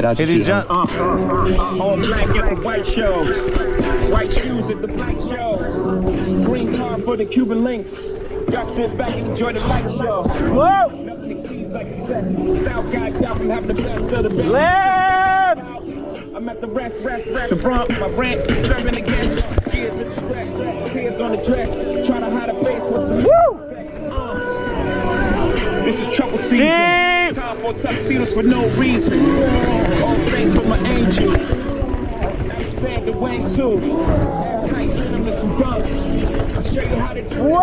Get out your Did he seat. jump? Uh, uh, uh, uh, all black at the white shows. White shoes at the black shows. Green car for the Cuban links. Y'all sit back and enjoy the light show. Whoa! Nothing exceeds like success. Style guy down from having the best of the best. Left! I'm at the rest, rest, rest. The Bronx, my rent, disturbing against. Years of stress, tears on the dress. Trying to hide a face with some For tuxedos for no reason. All saints for my angel. Alexander too. Last night, hit him some dunks. I'll show you how to do. Whoa!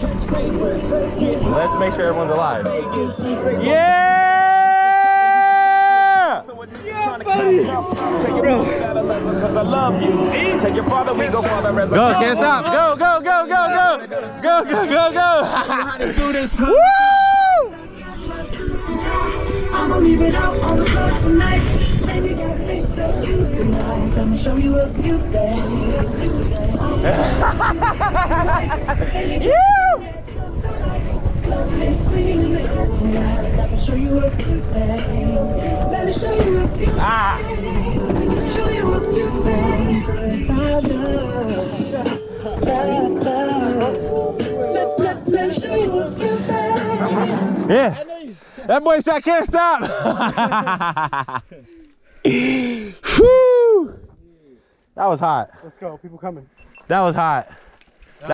Catch papers, get high. Let's make sure everyone's alive. Yeah! Yeah, buddy. Bro. Cause I love you. Take your father, we go Go, can't stop. Go, go, go, go, go. Go, go, go, go. How I'ma leave it out on the floor tonight. Got things that you can. Let me show you a few things. Show you a few things. Let me show you a few things. Ah. Show you a few things. Let, let, let me show you a few things. Yeah. That boy said I can't stop. Whew. That was hot. Let's go. People coming. That was hot.